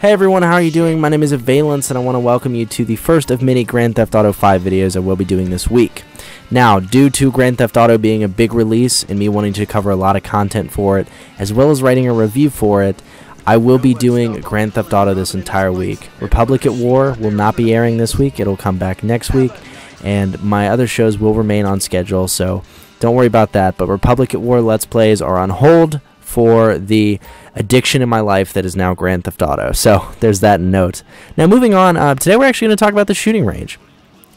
Hey everyone, how are you doing? My name is Avialence and I want to welcome you to the first of many Grand Theft Auto 5 videos I will be doing this week. Now, due to Grand Theft Auto being a big release and me wanting to cover a lot of content for it, as well as writing a review for it, I will be doing Grand Theft Auto this entire week. Republic at War will not be airing this week, it'll come back next week, and my other shows will remain on schedule, so don't worry about that. But Republic at War Let's Plays are on hold for the addiction in my life that is now Grand Theft Auto. So there's that note. Now moving on, uh, today we're actually going to talk about the shooting range.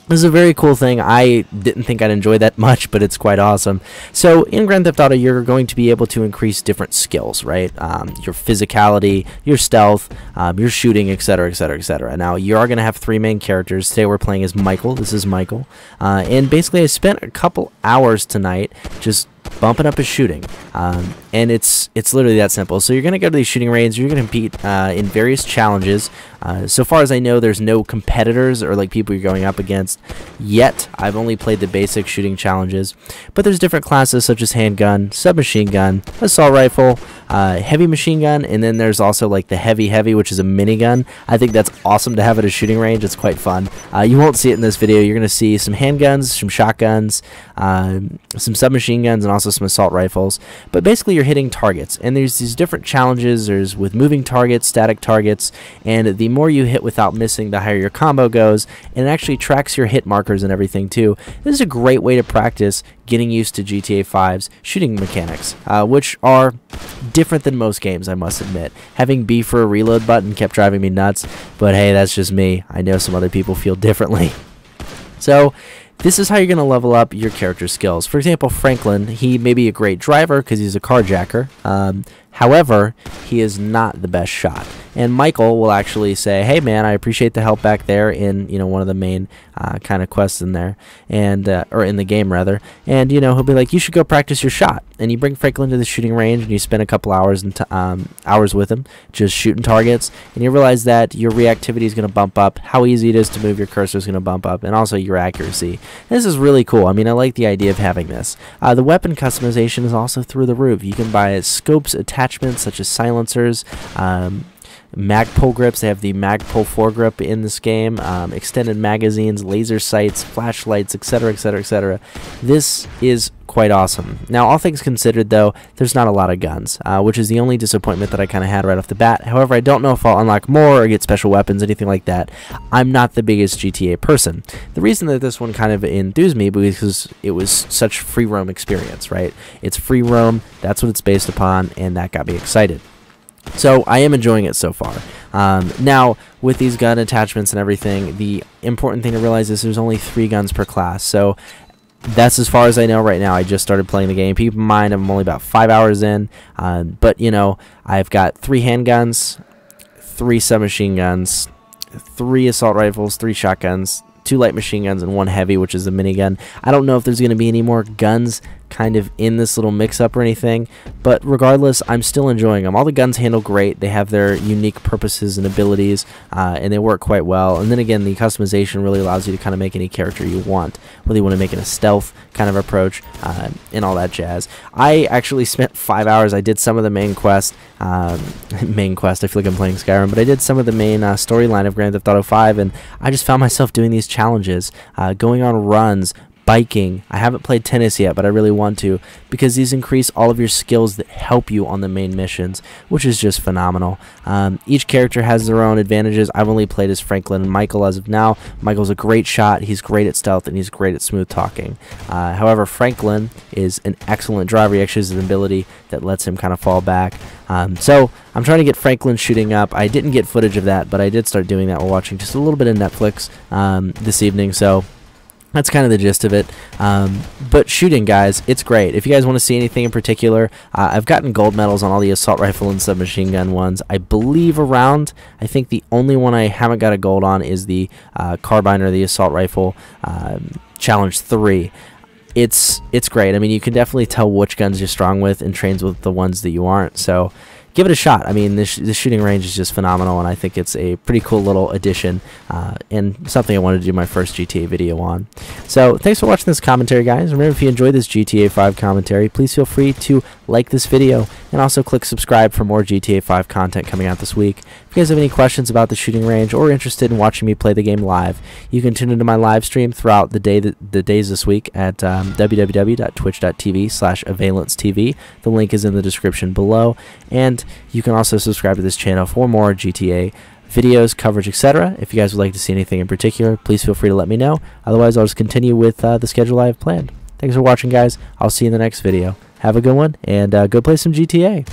This is a very cool thing. I didn't think I'd enjoy that much, but it's quite awesome. So in Grand Theft Auto, you're going to be able to increase different skills, right? Um, your physicality, your stealth, um, your shooting, etc., etc., etc. Now you are going to have three main characters. Today we're playing as Michael. This is Michael, uh, and basically I spent a couple hours tonight just bumping up his shooting. Um, and it's it's literally that simple. So you're going to go to these shooting ranges. You're going to compete uh, in various challenges. Uh, so far as I know, there's no competitors or like people you're going up against yet. I've only played the basic shooting challenges, but there's different classes such as handgun, submachine gun, assault rifle, uh, heavy machine gun, and then there's also like the heavy heavy, which is a minigun. I think that's awesome to have at a shooting range. It's quite fun. Uh, you won't see it in this video. You're going to see some handguns, some shotguns, um, some submachine guns, and also some assault rifles. But basically, you're hitting targets, and there's these different challenges. There's with moving targets, static targets, and the more you hit without missing, the higher your combo goes, and it actually tracks your hit markers and everything too. This is a great way to practice getting used to GTA 5's shooting mechanics, uh, which are different than most games, I must admit. Having B for a reload button kept driving me nuts, but hey, that's just me. I know some other people feel differently. So, this is how you're going to level up your character skills. For example, Franklin, he may be a great driver because he's a carjacker. Um, however, he is not the best shot. And Michael will actually say, "Hey, man, I appreciate the help back there in you know one of the main uh, kind of quests in there, and uh, or in the game rather." And you know he'll be like, "You should go practice your shot." And you bring Franklin to the shooting range, and you spend a couple hours and um, hours with him, just shooting targets, and you realize that your reactivity is going to bump up, how easy it is to move your cursor is going to bump up, and also your accuracy. This is really cool. I mean, I like the idea of having this. Uh, the weapon customization is also through the roof. You can buy scopes attachments such as silencers. Um, Magpul grips. They have the Magpul foregrip in this game, um, extended magazines, laser sights, flashlights, etc., etc., etc. This is quite awesome. Now, all things considered, though, there's not a lot of guns, uh, which is the only disappointment that I kind of had right off the bat. However, I don't know if I'll unlock more or get special weapons, anything like that. I'm not the biggest GTA person. The reason that this one kind of enthused me because it was such free roam experience, right? It's free roam, that's what it's based upon, and that got me excited. So I am enjoying it so far. Um, now, with these gun attachments and everything, the important thing to realize is there's only three guns per class. So that's as far as I know right now. I just started playing the game. Keep in mind, I'm only about five hours in. Um, but, you know, I've got three handguns, three submachine guns, three assault rifles, three shotguns, two light machine guns, and one heavy, which is a minigun. I don't know if there's going to be any more guns kind of in this little mix-up or anything, but regardless, I'm still enjoying them. All the guns handle great. They have their unique purposes and abilities, uh, and they work quite well. And then again, the customization really allows you to kind of make any character you want, whether you want to make it a stealth kind of approach uh, and all that jazz. I actually spent five hours. I did some of the main quest. Um, main quest. I feel like I'm playing Skyrim, but I did some of the main uh, storyline of Grand Theft Auto 5, and I just found myself doing these challenges, uh, going on runs, biking. I haven't played tennis yet, but I really want to because these increase all of your skills that help you on the main missions, which is just phenomenal. Um, each character has their own advantages. I've only played as Franklin and Michael as of now. Michael's a great shot. He's great at stealth and he's great at smooth talking. Uh, however, Franklin is an excellent driver. He actually has an ability that lets him kind of fall back. Um, so I'm trying to get Franklin shooting up. I didn't get footage of that, but I did start doing that while watching just a little bit of Netflix um, this evening. So that's kind of the gist of it. Um, but shooting, guys, it's great. If you guys want to see anything in particular, uh, I've gotten gold medals on all the assault rifle and submachine gun ones. I believe around, I think the only one I haven't got a gold on is the uh, carbine or the assault rifle um, challenge 3 it's it's great. I mean, you can definitely tell which guns you're strong with and trains with the ones that you aren't. So give it a shot. I mean, this, this shooting range is just phenomenal, and I think it's a pretty cool little addition uh, and something I wanted to do my first GTA video on. So thanks for watching this commentary, guys. Remember, if you enjoyed this GTA 5 commentary, please feel free to like this video and also click subscribe for more GTA 5 content coming out this week. If you guys have any questions about the shooting range or interested in watching me play the game live, you can tune into my live stream throughout the day the days this week at um, www.twitch.tv slash TV. The link is in the description below, and you can also subscribe to this channel for more GTA videos, coverage, etc. If you guys would like to see anything in particular, please feel free to let me know. Otherwise, I'll just continue with uh, the schedule I have planned. Thanks for watching, guys. I'll see you in the next video. Have a good one, and uh, go play some GTA.